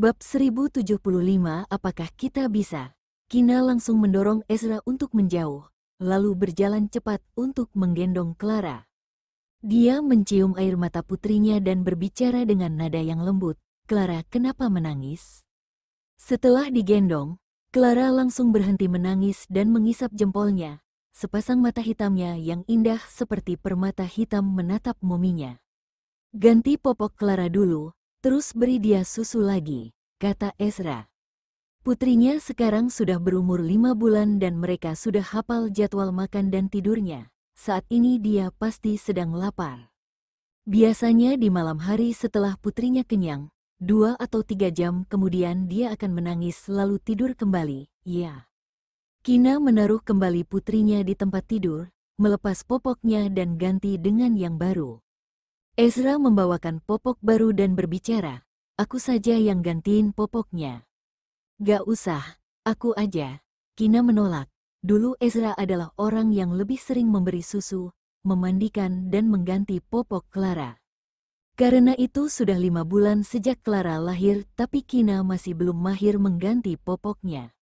Bab 1075 Apakah kita bisa? Kina langsung mendorong Ezra untuk menjauh, lalu berjalan cepat untuk menggendong Clara. Dia mencium air mata putrinya dan berbicara dengan nada yang lembut. Clara, kenapa menangis? Setelah digendong, Clara langsung berhenti menangis dan mengisap jempolnya. Sepasang mata hitamnya yang indah seperti permata hitam menatap muminya. Ganti popok Clara dulu, terus beri dia susu lagi, kata Ezra. Putrinya sekarang sudah berumur lima bulan dan mereka sudah hafal jadwal makan dan tidurnya saat ini dia pasti sedang lapar. Biasanya di malam hari setelah putrinya kenyang, dua atau tiga jam kemudian dia akan menangis lalu tidur kembali, ya. Kina menaruh kembali putrinya di tempat tidur, melepas popoknya dan ganti dengan yang baru. Ezra membawakan popok baru dan berbicara, aku saja yang gantiin popoknya. Gak usah, aku aja. Kina menolak. Dulu Ezra adalah orang yang lebih sering memberi susu, memandikan dan mengganti popok Clara. Karena itu sudah lima bulan sejak Clara lahir tapi Kina masih belum mahir mengganti popoknya.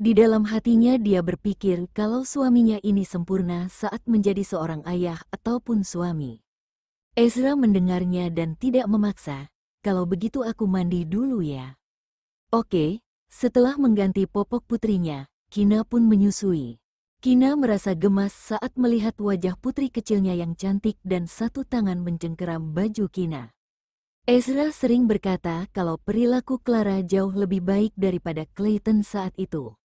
Di dalam hatinya dia berpikir kalau suaminya ini sempurna saat menjadi seorang ayah ataupun suami. Ezra mendengarnya dan tidak memaksa, kalau begitu aku mandi dulu ya. Oke, setelah mengganti popok putrinya, Kina pun menyusui. Kina merasa gemas saat melihat wajah putri kecilnya yang cantik dan satu tangan mencengkeram baju Kina. Ezra sering berkata kalau perilaku Clara jauh lebih baik daripada Clayton saat itu.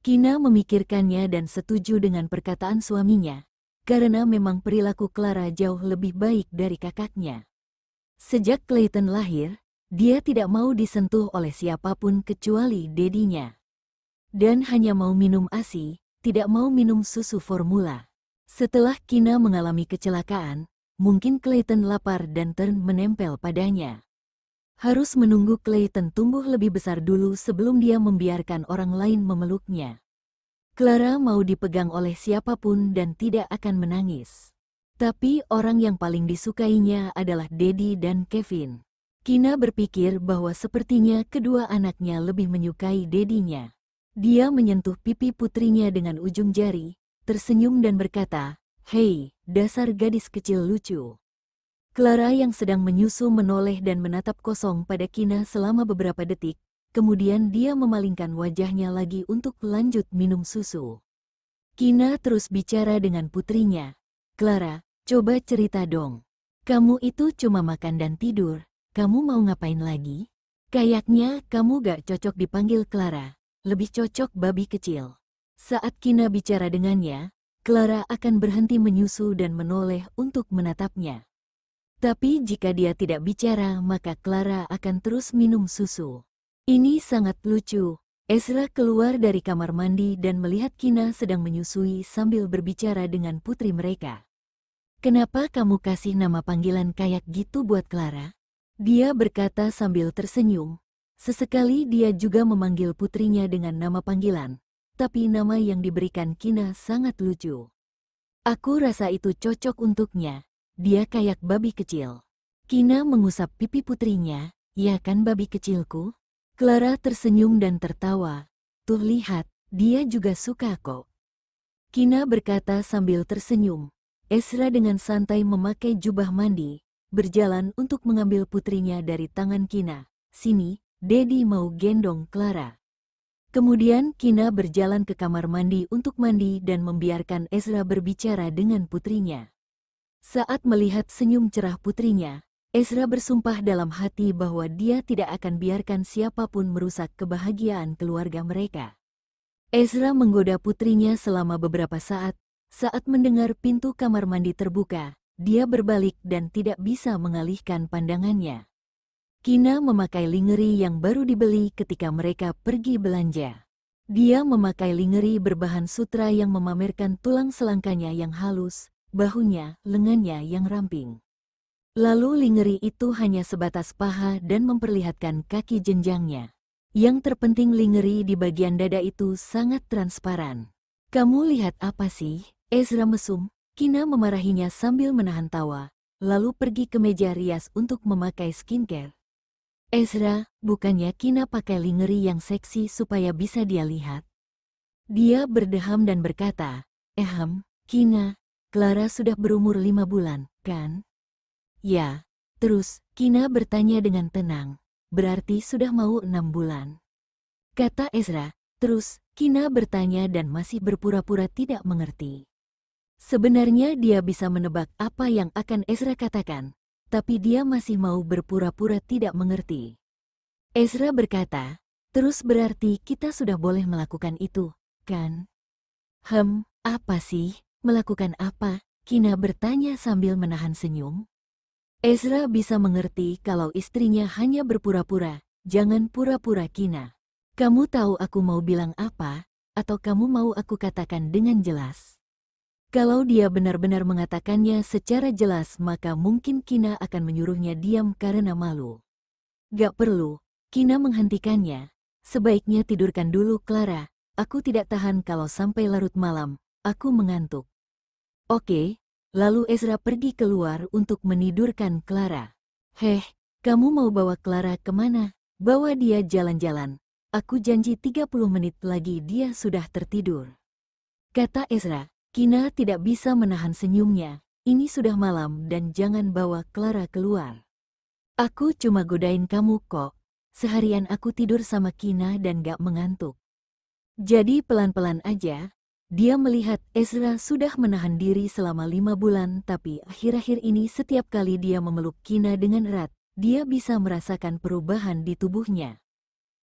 Kina memikirkannya dan setuju dengan perkataan suaminya, karena memang perilaku Clara jauh lebih baik dari kakaknya. Sejak Clayton lahir, dia tidak mau disentuh oleh siapa pun kecuali dedinya dan hanya mau minum ASI, tidak mau minum susu formula. Setelah Kina mengalami kecelakaan, mungkin Clayton lapar dan Turn menempel padanya. Harus menunggu Clayton tumbuh lebih besar dulu sebelum dia membiarkan orang lain memeluknya. Clara mau dipegang oleh siapa pun dan tidak akan menangis. Tapi orang yang paling disukainya adalah Daddy dan Kevin. Kina berpikir bahwa sepertinya kedua anaknya lebih menyukai dedinya. Dia menyentuh pipi putrinya dengan ujung jari, tersenyum dan berkata, Hei, dasar gadis kecil lucu. Clara yang sedang menyusu menoleh dan menatap kosong pada Kina selama beberapa detik, kemudian dia memalingkan wajahnya lagi untuk lanjut minum susu. Kina terus bicara dengan putrinya. Clara, coba cerita dong. Kamu itu cuma makan dan tidur, kamu mau ngapain lagi? Kayaknya kamu gak cocok dipanggil Clara, lebih cocok babi kecil. Saat Kina bicara dengannya, Clara akan berhenti menyusu dan menoleh untuk menatapnya. Tapi jika dia tidak bicara, maka Clara akan terus minum susu. Ini sangat lucu. Ezra keluar dari kamar mandi dan melihat Kina sedang menyusui sambil berbicara dengan putri mereka. Kenapa kamu kasih nama panggilan kayak gitu buat Clara? Dia berkata sambil tersenyum, Sesekali dia juga memanggil putrinya dengan nama panggilan, tapi nama yang diberikan Kina sangat lucu. Aku rasa itu cocok untuknya, dia kayak babi kecil. Kina mengusap pipi putrinya, ya kan babi kecilku? Clara tersenyum dan tertawa. Tuh lihat, dia juga suka kok. Kina berkata sambil tersenyum. Esra dengan santai memakai jubah mandi, berjalan untuk mengambil putrinya dari tangan Kina. Sini, Dedi mau gendong Clara. Kemudian Kina berjalan ke kamar mandi untuk mandi dan membiarkan Ezra berbicara dengan putrinya. Saat melihat senyum cerah putrinya, Ezra bersumpah dalam hati bahwa dia tidak akan biarkan siapa pun merusak kebahagiaan keluarga mereka. Ezra menggoda putrinya selama beberapa saat. Saat mendengar pintu kamar mandi terbuka, dia berbalik dan tidak bisa mengalihkan pandangannya. Kina memakai lingeri yang baru dibeli ketika mereka pergi belanja. Dia memakai lingeri berbahan sutra yang memamerkan tulang selangkanya yang halus, bahunya, lengannya yang ramping. Lalu lingeri itu hanya sebatas paha dan memperlihatkan kaki jenjangnya. Yang terpenting lingeri di bagian dada itu sangat transparan. Kamu lihat apa sih? Ezra mesum, Kina memarahinya sambil menahan tawa, lalu pergi ke meja rias untuk memakai skincare. Ezra, bukannya Kina pakai lingerie yang seksi supaya bisa dia lihat? Dia berdeham dan berkata, Ehem, Kina, Clara sudah berumur lima bulan, kan? Ya. Terus, Kina bertanya dengan tenang. Berarti sudah mau enam bulan. Kata Ezra, terus, Kina bertanya dan masih berpura-pura tidak mengerti. Sebenarnya dia bisa menebak apa yang akan Ezra katakan, tapi dia masih mau berpura-pura tidak mengerti. Ezra berkata, terus berarti kita sudah boleh melakukan itu, kan? Hem, apa sih? Melakukan apa? Kina bertanya sambil menahan senyum. Ezra bisa mengerti kalau istrinya hanya berpura-pura. Jangan pura-pura Kina. Kamu tahu aku mau bilang apa, atau kamu mau aku katakan dengan jelas? Kalau dia benar-benar mengatakannya secara jelas maka mungkin Kina akan menyuruhnya diam karena malu. Gak perlu, Kina menghentikannya. Sebaiknya tidurkan dulu Clara, aku tidak tahan kalau sampai larut malam, aku mengantuk. Oke, lalu Ezra pergi keluar untuk menidurkan Clara. Heh, kamu mau bawa Clara ke mana? Bawa dia jalan-jalan. Aku janji 30 menit lagi dia sudah tertidur. Kata Ezra, Kina tidak bisa menahan senyumnya. Ini sudah malam dan jangan bawa Clara keluar. Aku cuma godain kamu kok. Seharian aku tidur sama Kina dan gak mengantuk. Jadi pelan-pelan aja, dia melihat Ezra sudah menahan diri selama lima bulan tapi akhir-akhir ini setiap kali dia memeluk Kina dengan erat, dia bisa merasakan perubahan di tubuhnya.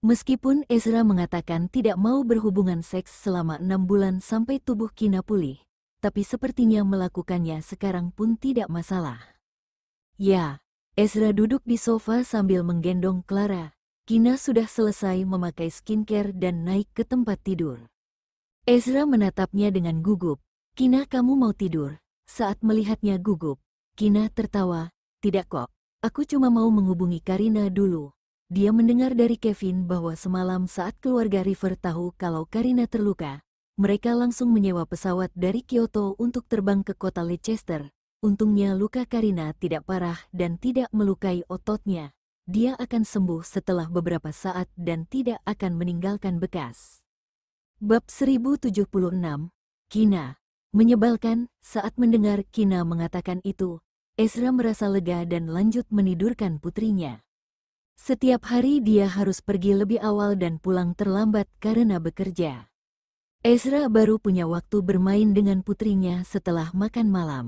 Meskipun Ezra mengatakan tidak mau berhubungan seks selama enam bulan sampai tubuh Kina pulih, tapi sepertinya melakukannya sekarang pun tidak masalah. Ya, Ezra duduk di sofa sambil menggendong Clara. Kina sudah selesai memakai skincare dan naik ke tempat tidur. Ezra menatapnya dengan gugup. Kina kamu mau tidur? Saat melihatnya gugup, Kina tertawa. Tidak kok, aku cuma mau menghubungi Karina dulu. Dia mendengar dari Kevin bahwa semalam saat keluarga River tahu kalau Karina terluka, mereka langsung menyewa pesawat dari Kyoto untuk terbang ke kota Leicester. Untungnya luka Karina tidak parah dan tidak melukai ototnya. Dia akan sembuh setelah beberapa saat dan tidak akan meninggalkan bekas. Bab 1076, Kina. Menyebalkan, saat mendengar Kina mengatakan itu, Ezra merasa lega dan lanjut menidurkan putrinya. Setiap hari dia harus pergi lebih awal dan pulang terlambat karena bekerja. Ezra baru punya waktu bermain dengan putrinya setelah makan malam.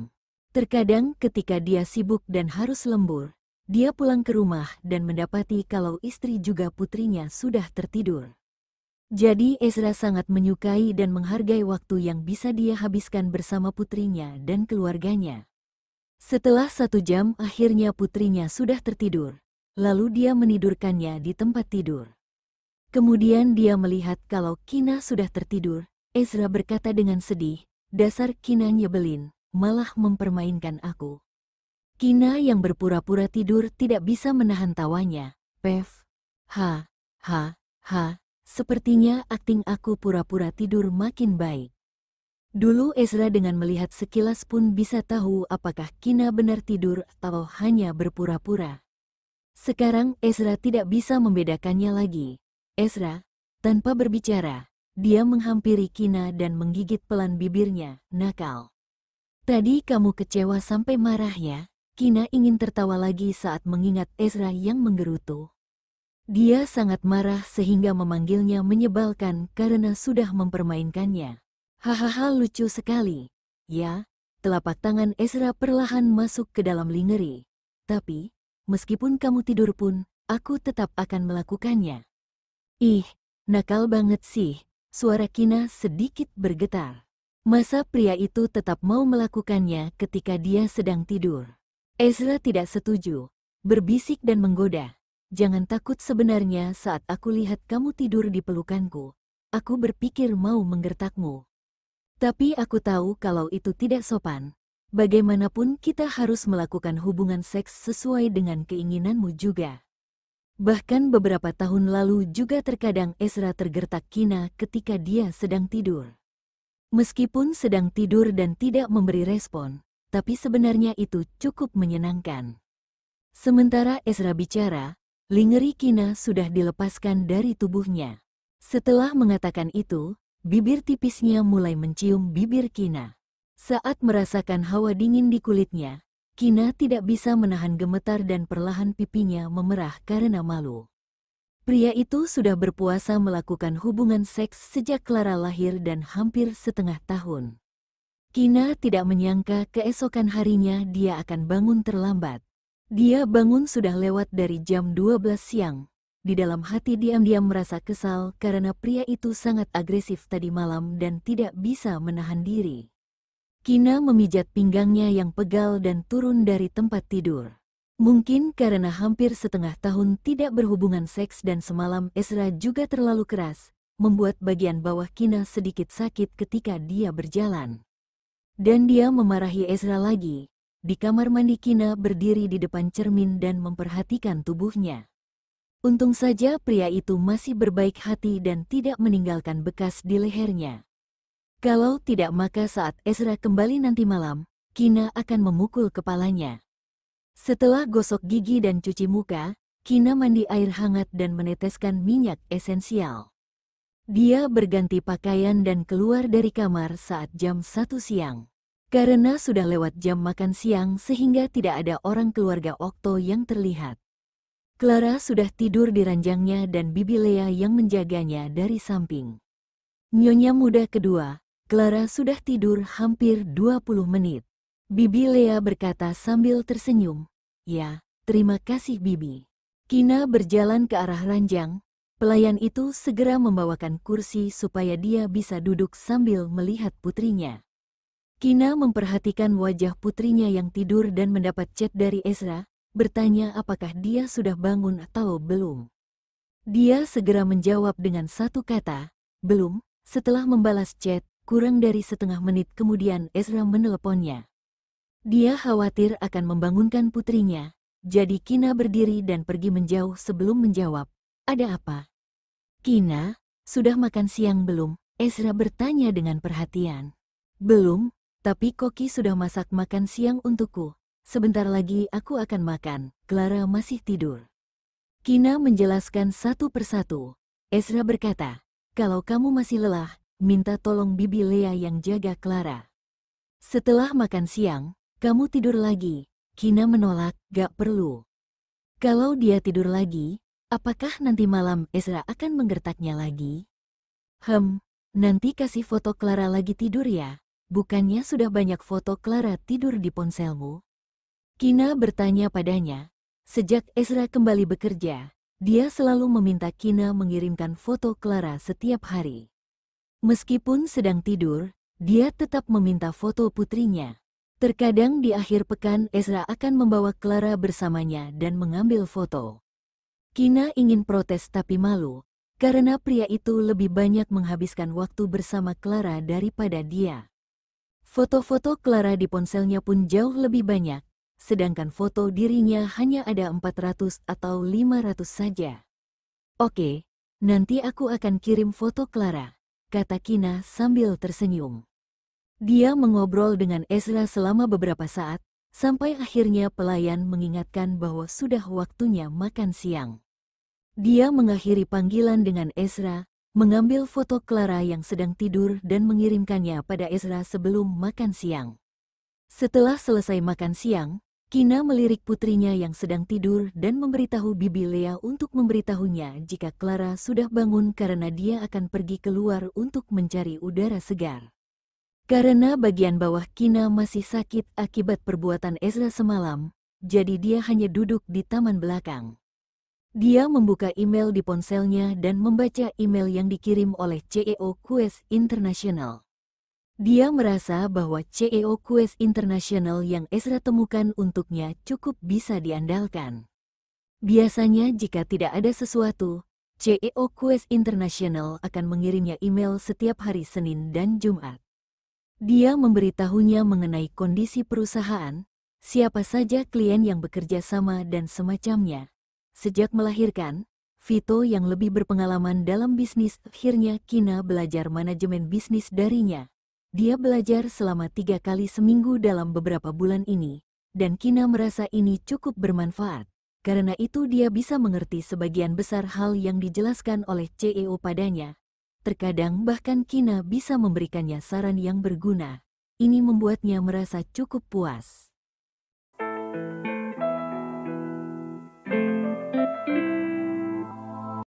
Terkadang ketika dia sibuk dan harus lembur, dia pulang ke rumah dan mendapati kalau istri juga putrinya sudah tertidur. Jadi Ezra sangat menyukai dan menghargai waktu yang bisa dia habiskan bersama putrinya dan keluarganya. Setelah satu jam akhirnya putrinya sudah tertidur, lalu dia menidurkannya di tempat tidur. Kemudian dia melihat kalau Kina sudah tertidur, Ezra berkata dengan sedih, dasar Kina nyebelin, malah mempermainkan aku. Kina yang berpura-pura tidur tidak bisa menahan tawanya, Pev. Ha, ha, ha, Sepertinya akting aku pura-pura tidur makin baik. Dulu Ezra dengan melihat sekilas pun bisa tahu apakah Kina benar tidur atau hanya berpura-pura. Sekarang Ezra tidak bisa membedakannya lagi. Ezra, tanpa berbicara, dia menghampiri Kina dan menggigit pelan bibirnya, nakal. Tadi kamu kecewa sampai marah ya? Kina ingin tertawa lagi saat mengingat Ezra yang menggerutu. Dia sangat marah sehingga memanggilnya menyebalkan karena sudah mempermainkannya. Hahaha lucu sekali. Ya, telapak tangan Ezra perlahan masuk ke dalam lingeri. Tapi, meskipun kamu tidur pun, aku tetap akan melakukannya. Ih, nakal banget sih. Suara Kina sedikit bergetar. Masa pria itu tetap mau melakukannya ketika dia sedang tidur. Ezra tidak setuju, berbisik dan menggoda. Jangan takut sebenarnya saat aku lihat kamu tidur di pelukanku. Aku berpikir mau menggertakmu. Tapi aku tahu kalau itu tidak sopan. Bagaimanapun kita harus melakukan hubungan seks sesuai dengan keinginanmu juga. Bahkan beberapa tahun lalu juga terkadang Ezra tergertak Kina ketika dia sedang tidur. Meskipun sedang tidur dan tidak memberi respon, tapi sebenarnya itu cukup menyenangkan. Sementara Ezra bicara, lingeri Kina sudah dilepaskan dari tubuhnya. Setelah mengatakan itu, bibir tipisnya mulai mencium bibir Kina. Saat merasakan hawa dingin di kulitnya, Kina tidak bisa menahan gemetar dan perlahan pipinya memerah karena malu. Pria itu sudah berpuasa melakukan hubungan seks sejak Clara lahir dan hampir setengah tahun. Kina tidak menyangka keesokan harinya dia akan bangun terlambat. Dia bangun sudah lewat dari jam 12 siang. Di dalam hati diam-diam merasa kesal karena pria itu sangat agresif tadi malam dan tidak bisa menahan diri. Kina memijat pinggangnya yang pegal dan turun dari tempat tidur. Mungkin karena hampir setengah tahun tidak berhubungan seks dan semalam Ezra juga terlalu keras, membuat bagian bawah Kina sedikit sakit ketika dia berjalan. Dan dia memarahi Ezra lagi. Di kamar mandi Kina berdiri di depan cermin dan memperhatikan tubuhnya. Untung saja pria itu masih berbaik hati dan tidak meninggalkan bekas di lehernya. Kalau tidak maka saat Ezra kembali nanti malam, Kina akan memukul kepalanya. Setelah gosok gigi dan cuci muka, Kina mandi air hangat dan meneteskan minyak esensial. Dia berganti pakaian dan keluar dari kamar saat jam 1 siang. Karena sudah lewat jam makan siang sehingga tidak ada orang keluarga Okto yang terlihat. Clara sudah tidur di ranjangnya dan Bibi Lea yang menjaganya dari samping. Nyonya muda kedua, Clara sudah tidur hampir 20 menit. Bibi Lea berkata sambil tersenyum, Ya, terima kasih Bibi. Kina berjalan ke arah ranjang, Pelayan itu segera membawakan kursi supaya dia bisa duduk sambil melihat putrinya. Kina memperhatikan wajah putrinya yang tidur dan mendapat chat dari Ezra, bertanya apakah dia sudah bangun atau belum. Dia segera menjawab dengan satu kata, belum, setelah membalas chat, kurang dari setengah menit kemudian Ezra meneleponnya. Dia khawatir akan membangunkan putrinya, jadi Kina berdiri dan pergi menjauh sebelum menjawab, ada apa? Kina, sudah makan siang belum? Ezra bertanya dengan perhatian. Belum, tapi Koki sudah masak makan siang untukku. Sebentar lagi aku akan makan. Clara masih tidur. Kina menjelaskan satu persatu. Ezra berkata, kalau kamu masih lelah, minta tolong Bibi Lea yang jaga Clara. Setelah makan siang, kamu tidur lagi. Kina menolak, gak perlu. Kalau dia tidur lagi, Apakah nanti malam Ezra akan menggertaknya lagi? Hem, nanti kasih foto Clara lagi tidur ya. Bukannya sudah banyak foto Clara tidur di ponselmu? Kina bertanya padanya. Sejak Ezra kembali bekerja, dia selalu meminta Kina mengirimkan foto Clara setiap hari. Meskipun sedang tidur, dia tetap meminta foto putrinya. Terkadang di akhir pekan Ezra akan membawa Clara bersamanya dan mengambil foto. Kina ingin protes tapi malu, karena pria itu lebih banyak menghabiskan waktu bersama Clara daripada dia. Foto-foto Clara di ponselnya pun jauh lebih banyak, sedangkan foto dirinya hanya ada 400 atau 500 saja. Oke, nanti aku akan kirim foto Clara, kata Kina sambil tersenyum. Dia mengobrol dengan Ezra selama beberapa saat, sampai akhirnya pelayan mengingatkan bahwa sudah waktunya makan siang. Dia mengakhiri panggilan dengan Ezra, mengambil foto Clara yang sedang tidur dan mengirimkannya pada Ezra sebelum makan siang. Setelah selesai makan siang, Kina melirik putrinya yang sedang tidur dan memberitahu Bibi Lea untuk memberitahunya jika Clara sudah bangun karena dia akan pergi keluar untuk mencari udara segar. Karena bagian bawah Kina masih sakit akibat perbuatan Ezra semalam, jadi dia hanya duduk di taman belakang. Dia membuka email di ponselnya dan membaca email yang dikirim oleh CEO Quest International. Dia merasa bahwa CEO Quest International yang Ezra temukan untuknya cukup bisa diandalkan. Biasanya jika tidak ada sesuatu, CEO Quest International akan mengirimnya email setiap hari Senin dan Jumat. Dia memberitahunya mengenai kondisi perusahaan, siapa saja klien yang bekerja sama dan semacamnya Sejak melahirkan, Vito yang lebih berpengalaman dalam bisnis akhirnya Kina belajar manajemen bisnis darinya. Dia belajar selama tiga kali seminggu dalam beberapa bulan ini, dan Kina merasa ini cukup bermanfaat. Karena itu dia bisa mengerti sebagian besar hal yang dijelaskan oleh CEO padanya. Terkadang bahkan Kina bisa memberikannya saran yang berguna. Ini membuatnya merasa cukup puas.